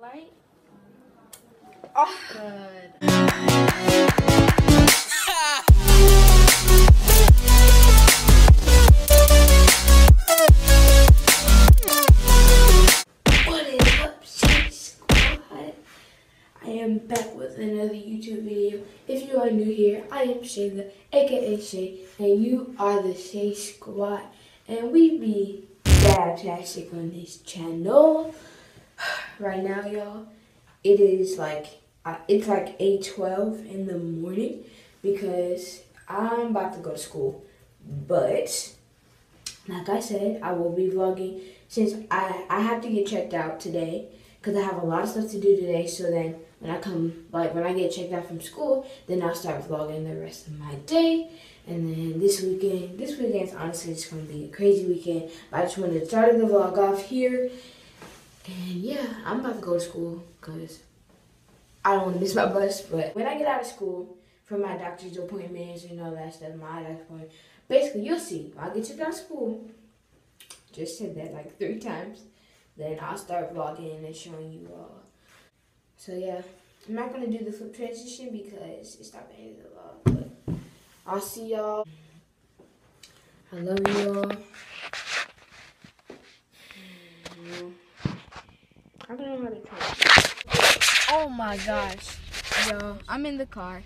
Light? Oh. Good. What is up, Shay Squad? I am back with another YouTube video. If you are new here, I am Shayla, aka Shay, and you are the Shay Squad. And we be fantastic on this channel. Right now, y'all, it is like it's like 8:12 in the morning because I'm about to go to school. But like I said, I will be vlogging since I I have to get checked out today because I have a lot of stuff to do today. So then when I come like when I get checked out from school, then I'll start vlogging the rest of my day. And then this weekend, this weekend is honestly just gonna be a crazy weekend. But I just wanted to start the vlog off here. And yeah, I'm about to go to school because I don't want to miss my bus. But when I get out of school for my doctor's appointments and all that stuff, my doctor's appointment, basically you'll see. I'll get you out of school. Just said that like three times. Then I'll start vlogging and showing you all. So yeah, I'm not gonna do the flip transition because it's not the end of the vlog. But I'll see y'all. I love y'all. I don't know how to try. Oh my gosh. Yo, I'm in the car.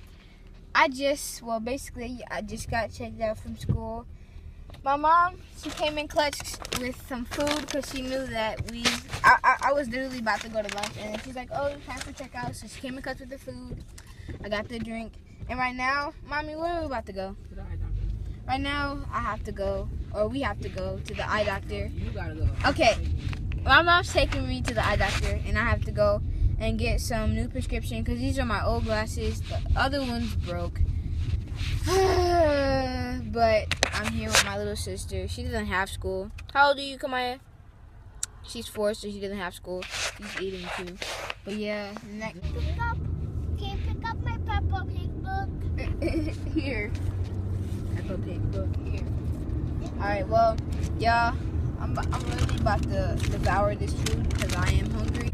I just, well, basically, I just got checked out from school. My mom, she came in clutch with some food because she knew that we, I, I, I was literally about to go to lunch. And she's like, oh, time for checkout. So she came in clutch with the food. I got the drink. And right now, mommy, where are we about to go? To the eye doctor. Right now, I have to go, or we have to go to the eye doctor. You gotta go. Okay, my mom's taking me to the eye doctor, and I have to go and get some new prescription because these are my old glasses. The other one's broke. but I'm here with my little sister. She doesn't have school. How old are you, Kamaya? She's four, so she doesn't have school. She's eating too. But yeah, next. pick up? Can you pick up my Peppa Pig book? here. Peppa Pig book here. Alright, well, y'all, I'm, I'm really about to devour this food because I am hungry.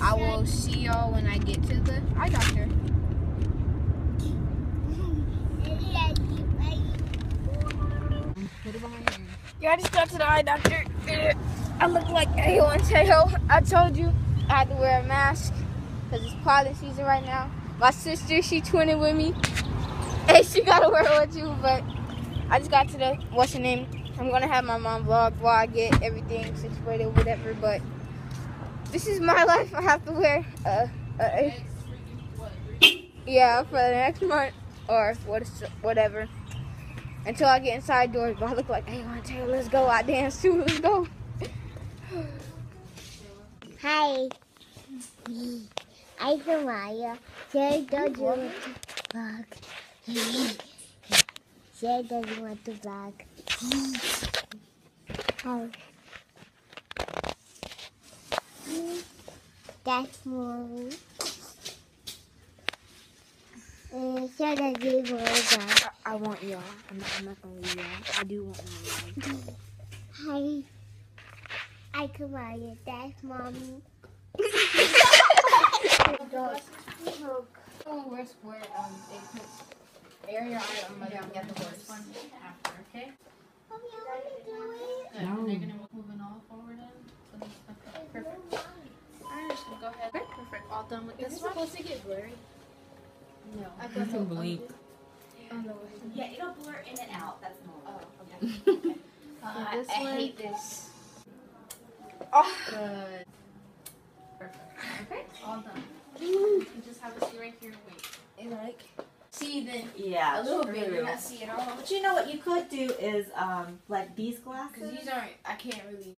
I will see y'all when I get to the eye doctor. Yeah, I just got to the eye doctor. I look like A1 I told you I had to wear a mask because it's pollen season right now. My sister, she twinning with me. And she gotta wear one too, but I just got to the, what's her name? I'm gonna have my mom vlog while I get everything situated, whatever, but this is my life. I have to wear uh, yeah for the next month or what is whatever until I get inside doors. But I look like, hey, to let's go. I dance too. Let's go. Hi. I'm Samaya. Shay doesn't want to vlog. Shay doesn't want to vlog. Hi. That's mommy. Uh, Shay doesn't want to vlog. I, I want y'all. I'm not, I'm not gonna leave y'all. I do want y'all. Hi. I can buy Kamaya. That's mommy. Oh, where's where um they put area on my down get the horse. After, okay? Mommy, I want to do it. Good. No. They're gonna move it all forward then. So this- okay, perfect. Alright, go ahead. Okay, perfect. All done with Is this this one? supposed to get blurry? No. I thought so. blink. Oh, no. Yeah, it'll blur in and out. That's normal. Oh, okay. Uh, this I, I one- hate this. Oh. Good. Perfect. Okay, all done. You just have a seat right here. Wait. And like, see then Yeah, a little bit, true. but not see it all. But you know what you could do is um like these glasses. Because glasses. these aren't. I can't really.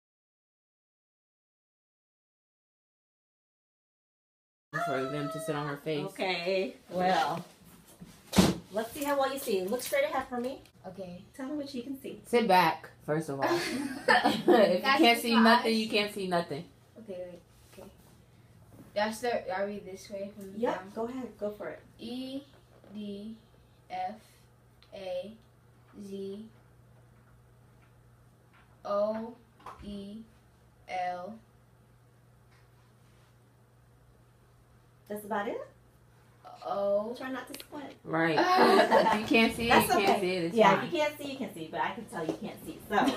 For them to sit on her face. Okay, well, let's see how well you see. Look straight ahead for me. Okay. Tell me what you can see. Sit back, first of all. if you can't the see eyes. nothing, you can't see nothing. Okay. Wait. Okay. That's the. I read this way from the Yep, go ahead, go for it. E D F A Z O E L That's about it. Oh. Try not to squint. Right. if you can't see it, That's you can't see it. It's yeah, fine. if you can't see, you can see, but I can tell you can't see. So let's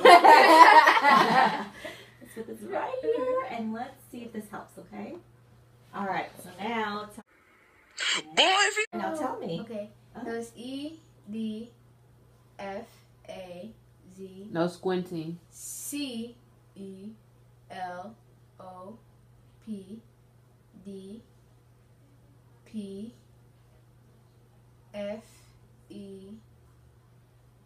put this right here, and let's see if this helps. Okay. All right. So now, t- now tell me. Okay. Oh. So it's E D F A Z No squinting. C E L O P D P F E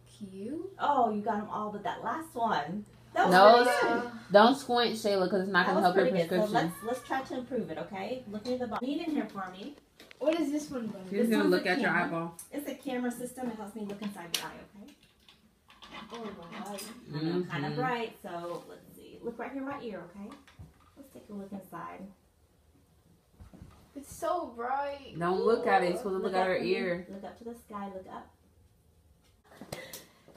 Q. Oh, you got them all, but that last one. That was No, pretty good. Don't squint, Shayla, because it's not gonna help your pretty good. So prescription. let's let's try to improve it. Okay. Look at the bottom. Read in here for me. What is this one going? She's This gonna look a at your eyeball. It's a camera system. It helps me look inside the eye. Okay. Oh my god. I know, kind of mm-hmm. bright. So let's see. Look right here, in my ear. Okay. Let's take a look inside. It's so bright. Don't look at it. You're supposed to look at her ear. Look up to the sky. Look up.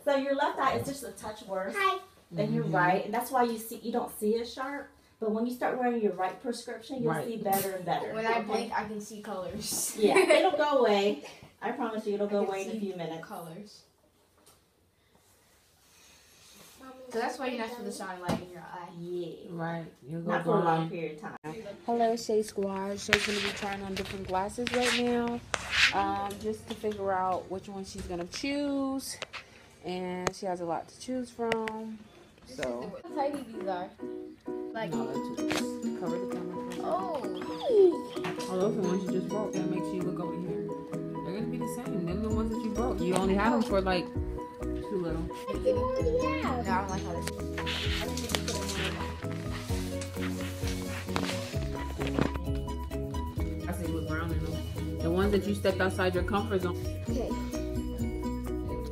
So your left eye is just a touch worse Hi. than your Mhm. right, and that's why you see you don't see as sharp. But when you start wearing your right prescription, you'll Right. see better and better. When I blink, I can see colors. yeah, it'll go away. I promise you, it'll go I can away in a few minutes. colors. So that's why you're not supposed to shine light in your eye. Yeah, Right. You'll go not for a long period of time. Hello, Shay Squad. Shay's gonna be trying on different glasses right now, um, just to figure out which one she's gonna choose, and she has a lot to choose from. So, How tiny these are. Like, no, cover the camera. for a second. oh. Oh, those are the ones you just broke. That makes you look over here. They're gonna be the same. They're the ones that you broke. You only had them for like too little. No, I don't like how this is. I think they put them I say with brown in them. The ones that you stepped outside your comfort zone. Okay.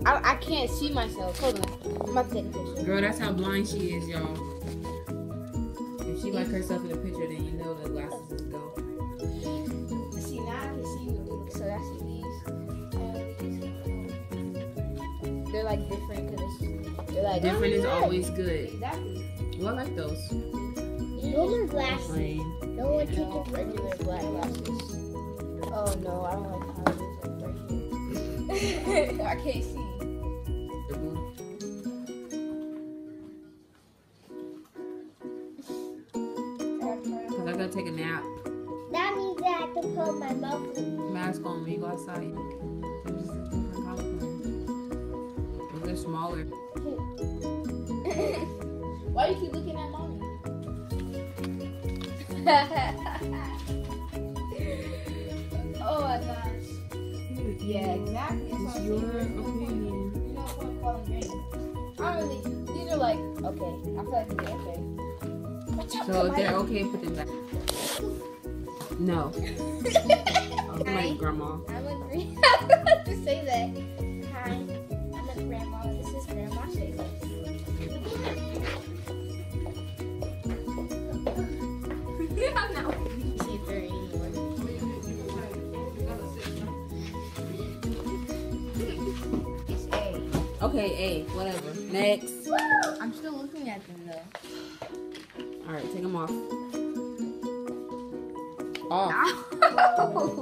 I, I can't see myself. Hold on. I'm about to take a picture. Girl, that's how blind she is, y'all. If she like herself in the picture, different they're like Different oh, is always good. Exactly. Well, I like those. No more glasses. Plain. No one takes regular black glasses. Oh no, I don't like is right here. I can't see. Cause I gotta take a nap. That means that I have to put my in. Mask on when you go outside. Smaller. Why do you keep looking at mommy? oh my gosh. Yeah, exactly. It's your opinion. You know what I'm calling green. I really. These are like okay. I feel like these are okay. So they're okay, put them back. No. Oh, my grandma. I'm a green. I was about to say that. Hi, I'm grandma. This is Grandma Shayla. I'm not see if they're anymore. It's A. Okay, A, whatever. Next. I'm still looking at them though. All right, take them off. Off. These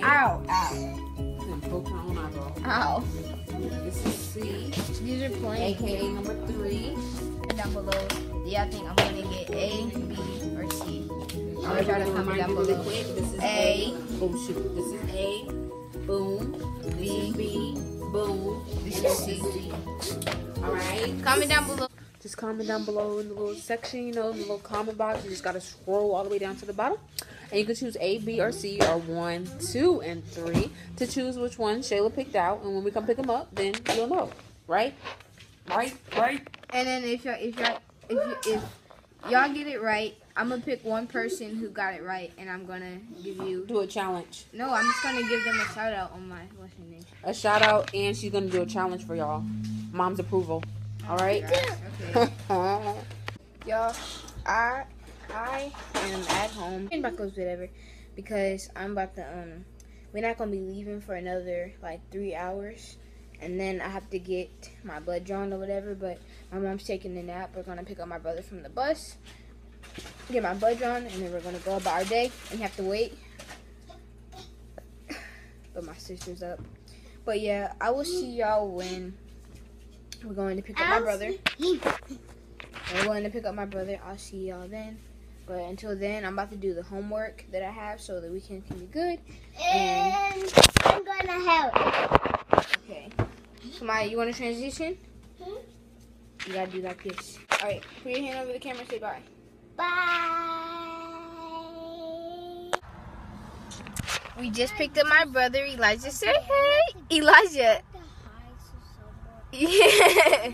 close. Ow! Ow! Then poke her own eyeball. Ow! This is C, These are plain. aka number three. Down below. Do y'all think I'm gonna get A, B, or C? I'm gonna try to comment down below. quick. This is A. A. Oh shoot. This is A. Boom. This is B. Boom. This is this C. All right. Comment down below. Just comment down below in the little section, you know, in the little comment box. You just gotta scroll all the way down to the bottom. And you can choose A, B, or C, or 1, 2, and 3 to choose which one Shayla picked out. And when we come pick them up, then you'll know. Right? Right? Right? And then if y'all if y'all if you, if y'all get it right, I'm gonna pick one person who got it right, and I'm gonna give you. Do a challenge. No, I'm just gonna give them a shout out on my what's her name. A shout out, and she's gonna do a challenge for y'all. Mom's approval. All right? Okay. Y'all, I I am at home. in back goes whatever. because I'm about to um we're not gonna be leaving for another like three hours and then I have to get my blood drawn or whatever, but my mom's taking a nap. We're gonna pick up my brother from the bus, get my blood drawn, and then we're gonna go about our day and have to wait. But my sister's up. But yeah, I will see y'all when we're going to pick up my brother. We're going to pick up my brother. I'll see y'all then. But until then, I'm about to do the homework that I have so the weekend can be good. And I'm gonna help. Okay. So, Maya, you want to transition? Hmm? You gotta do like this. All right, put your hand over the camera. Say bye. Bye. We just picked up my brother Elijah. Say hey, Elijah. Yeah.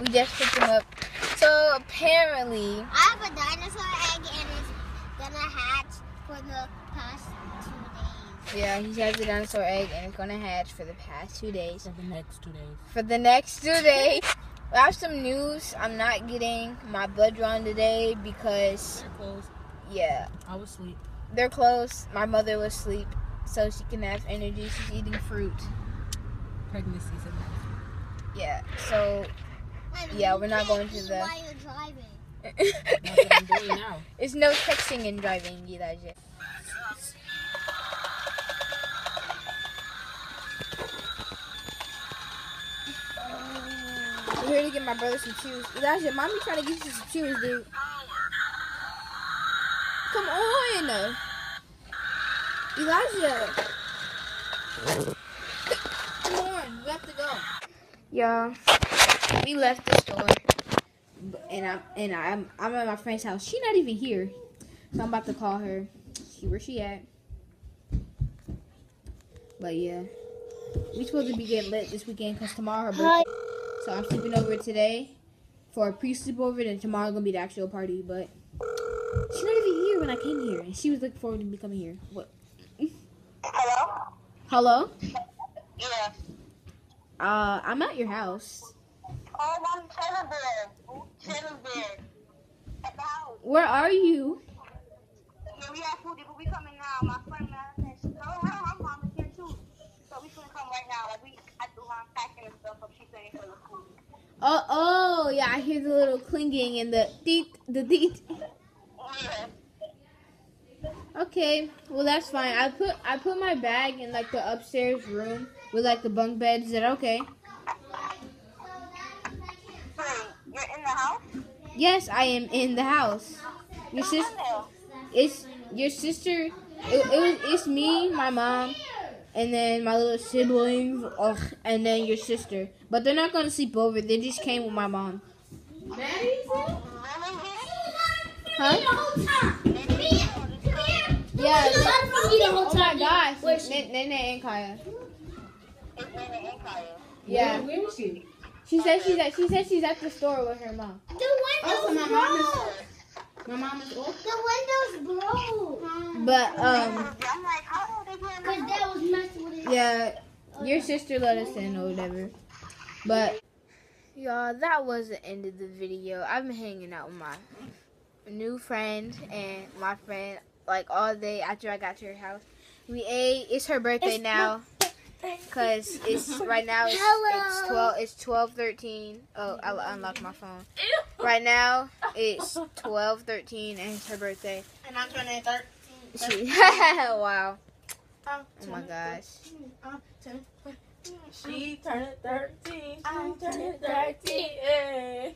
we just picked him up. So apparently, I have a dinosaur egg and it's gonna hatch for the past two days. yeah, he has a dinosaur egg and it's gonna hatch for the past two days. For the next two days. For the next two days. I have some news. I'm not getting my blood drawn today because, They're closed. yeah, I was asleep. they're closed. My mother was asleep, so she can have energy. She's eating fruit. Pregnancy season. Yeah, so Mommy, Yeah, we're not going to the- While you're driving. That's what I'm doing now. There's no texting and driving, Elijah. We're here to get my brother some shoes. Elijah, mommy trying to get you some shoes, dude. Come on. Elijah. Come on, we have to go. Y'all, we left the store. And I'm and I'm I'm at my friend's house. She's not even here. So I'm about to call her. See where she at. But yeah. We supposed to be getting lit this weekend because tomorrow her birthday. So I'm sleeping over today for a pre-sleepover. Then tomorrow gonna be the actual party. But she's not even here when I came here, and she was looking forward to me coming here. What? Hello? Hello? Yeah. Uh, I'm at your house. I'm. At. Where are you? Yeah, we have food, but we coming now. My friend Madison, she told her her mom is here too. So we gonna come right now. Like we at the line packing and stuff, but she's saying for the food. Oh, oh, yeah. I hear the little clinging and the deet, the deet. Okay, well that's fine. I put I put my bag in like the upstairs room with like the bunk beds. Is that okay? Wait, you're in the house? Yes, I am in the house. Your sis, it's your sister. It, it was it's me, my mom, and then my little siblings, ugh, and then your sister. But they're not gonna sleep over. They just came with my mom. Huh? Yeah. Oh my gosh. Nene and Kaya. Yeah. Where is she? She said she's at she said she's at the store with her mom. The windows my mom is- broke. My mom is off. The windows broke. But um I'm like, how are they getting Cause that was messing with it. yeah, your sister let us in or whatever. But y'all, that was the end of the video. I've been hanging out with my new friend and my friend like all day after I got to her house. We ate. It's her birthday now. Cause it's right now it's, it's twelve it's twelve thirteen. Oh, I unlocked my phone. Right now it's twelve thirteen and it's her birthday. And I'm turning 13. She, wow. Oh my gosh. She turned 13. I'm turning 13.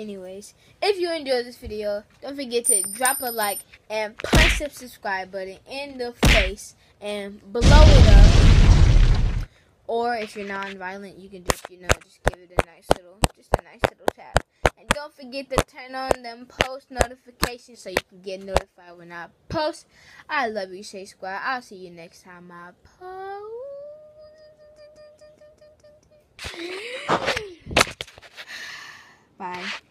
Anyways, if you enjoyed this video, don't forget to drop a like and punch the subscribe button in the face and blow it up. Or if you're non-violent, you can just, you know, just give it a nice little, just a nice little tap. And don't forget to turn on them post notifications so you can get notified when I post. I love you, Shay Squad. I'll see you next time I post.